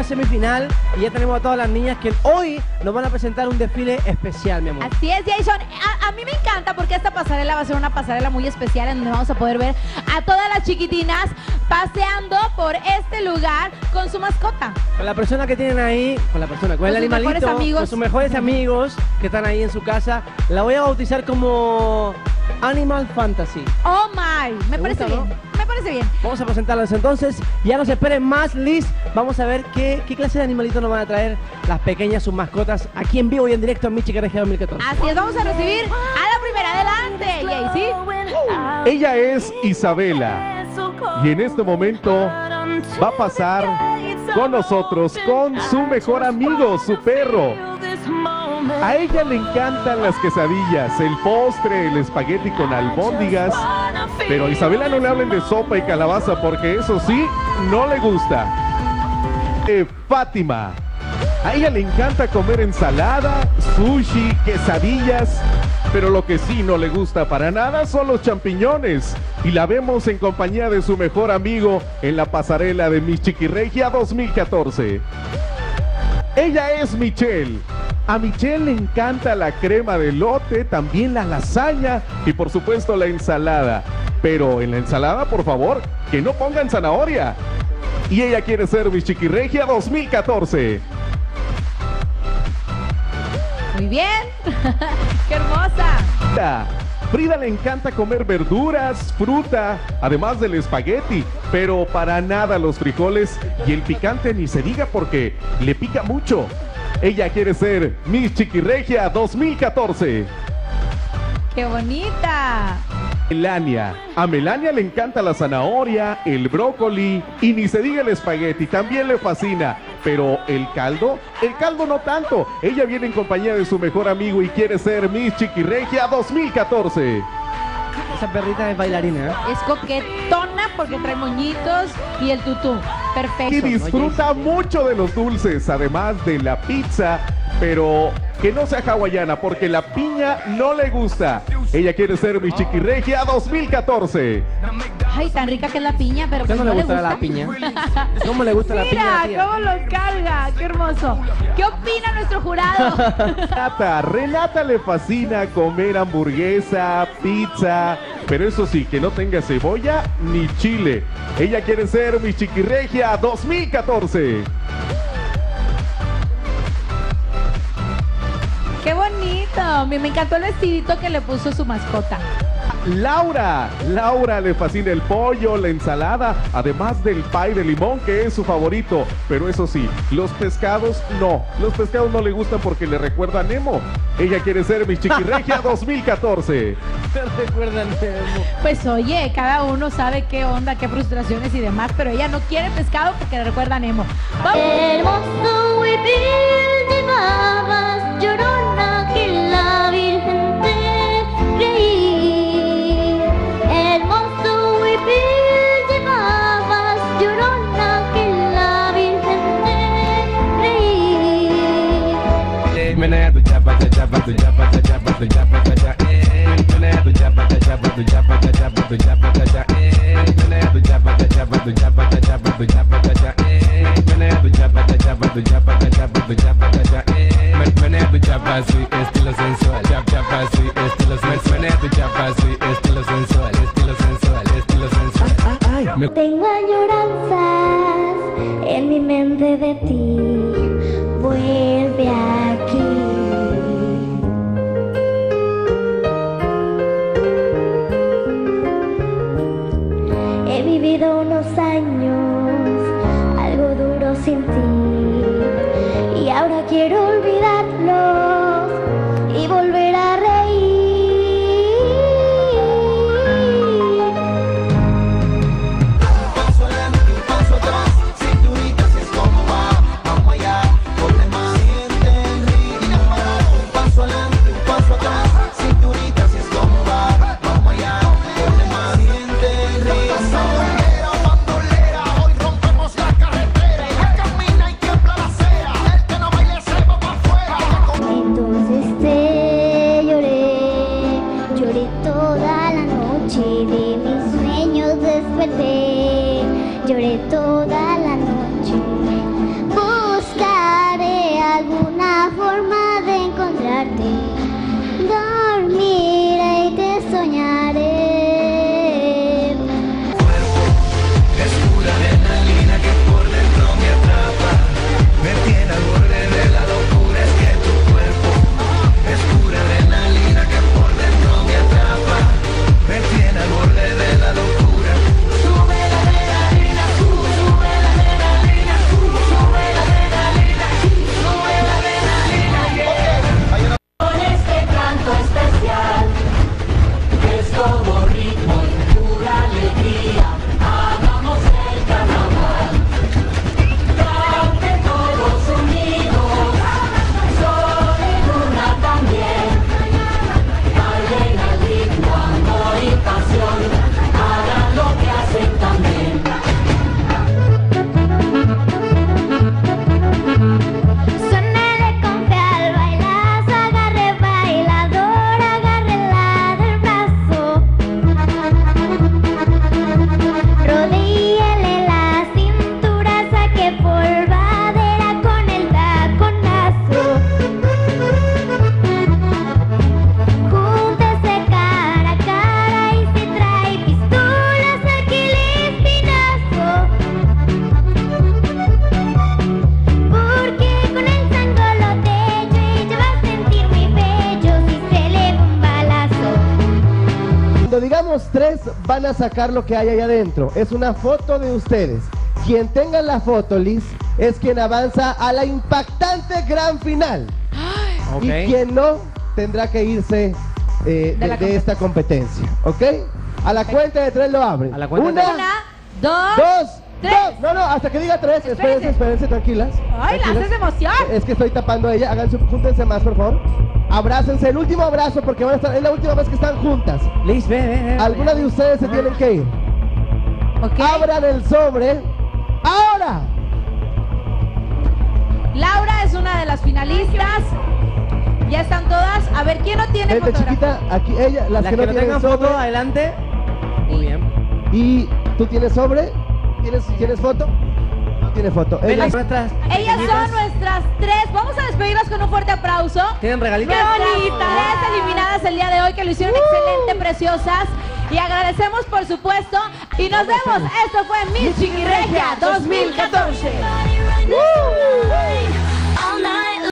una semifinal y ya tenemos a todas las niñas que hoy nos van a presentar un desfile especial, mi amor. Así es, Jason. A, a mí me encanta porque esta pasarela va a ser una pasarela muy especial en donde vamos a poder ver a todas las chiquitinas paseando por este lugar con su mascota. Con la persona que tienen ahí, con la persona, con, el sus animalito, amigos. con sus mejores amigos que están ahí en su casa, la voy a bautizar como Animal Fantasy. Oh my, me ¿Te parece gusta, bien. Me parece bien. Vamos a presentarlas entonces. Ya no se esperen más, Liz. Vamos a ver qué, qué clase de animalitos nos van a traer las pequeñas, sus mascotas, aquí en vivo y en directo en Michigan Regia 2014. Así es, vamos a recibir a la primera. Adelante, Jaycee. Ella es Isabela y en este momento va a pasar con nosotros, con su mejor amigo, su perro. A ella le encantan las quesadillas, el postre, el espagueti con albóndigas, pero a Isabela no le hablen de sopa y calabaza porque eso sí, no le gusta. Fátima. A ella le encanta comer ensalada, sushi, quesadillas, pero lo que sí no le gusta para nada son los champiñones. Y la vemos en compañía de su mejor amigo en la pasarela de Miss Chiquirregia 2014. Ella es Michelle. A Michelle le encanta la crema de lote, también la lasaña y por supuesto la ensalada. Pero en la ensalada, por favor, que no pongan zanahoria. Y ella quiere ser Miss Chiquirregia 2014. Muy bien. Qué hermosa. Frida. Frida le encanta comer verduras, fruta, además del espagueti, pero para nada los frijoles y el picante ni se diga porque le pica mucho. Ella quiere ser Miss Chiquirregia 2014. Qué bonita. Melania. A Melania le encanta la zanahoria, el brócoli y ni se diga el espagueti, también le fascina. Pero el caldo, el caldo no tanto. Ella viene en compañía de su mejor amigo y quiere ser Miss Chiquirregia 2014. Esa perrita es bailarina, ¿eh? Es coquetona porque trae moñitos y el tutú. Perfecto. Y disfruta mucho de los dulces, además de la pizza, pero que no sea hawaiana porque la piña no le gusta. Ella quiere ser Miss Chiquirregia 2014. Ay, tan rica que es la piña, pero ¿Qué pues no le gusta la piña? ¿Cómo le gusta la piña? Mira cómo lo carga, qué hermoso. ¿Qué opina nuestro jurado? Renata, Renata le fascina comer hamburguesa, pizza, pero eso sí, que no tenga cebolla ni chile. Ella quiere ser Miss Chiquirregia 2014. Qué bonito. Me, me encantó el vestidito que le puso su mascota. Laura, Laura le fascina el pollo, la ensalada, además del pie de limón que es su favorito. Pero eso sí, los pescados no. Los pescados no le gustan porque le recuerdan a Nemo. Ella quiere ser Miss Chiquirregia 2014. Me recuerdan Nemo. Pues oye, cada uno sabe qué onda, qué frustraciones y demás, pero ella no quiere pescado porque le recuerda a Nemo. Vamos. Hermoso huipil llevabas, llorona, que la te creí. Estilo sensual, chap chapa así, estilo sensual, menea tu chapa así, estilo sensual, estilo sensual, estilo sensual. Me Tengo añoranzas en mi mente de ti. Vuelve aquí. He vivido unos años algo duro sin ti. Y ahora quiero olvidarlos toda la noche, de mis sueños desperté, lloré toda la noche. Buscaré alguna forma de encontrarte. Ustedes van a sacar lo que hay ahí adentro. Es una foto de ustedes. Quien tenga la foto, Liz, es quien avanza a la impactante gran final. Y quien no, tendrá que irse eh, de, de esta competencia. ¿Ok? A la cuenta de tres lo abren. A la cuenta de Una, tres. Una, dos. dos, tres. dos. No, no, hasta que diga tres. Espérense, Espérense. espérense, tranquilas. Ay, la tranquilas. haces emoción. Es que estoy tapando a ella. Hagan su, júntense más, por favor. Abrácense. El último abrazo porque van a estar. Es la última vez que están juntas. Liz, ve, ve, ve. Alguna de ustedes se tienen que ir. Ok. Abran el sobre. ¡Ahora! Laura es una de las finalistas. Ya están todas. A ver, ¿quién no tiene fotografía? chiquita, aquí ella, las, Las que, no tienen tengan sobre. foto, adelante. Muy bien. Y tú tienes sobre. ¿Tienes, ¿tienes foto? No tiene foto. Ven Ella- las nuestras. Ellas son nuestras tres. Vamos a despedirlas con un fuerte aplauso. ¿Tienen regalitos? Nuestras tres eliminadas el día de hoy que lo hicieron excelente, preciosas. Y agradecemos por supuesto. Y nos vemos. Esto fue Miss Chiquirregia 2014. Woo!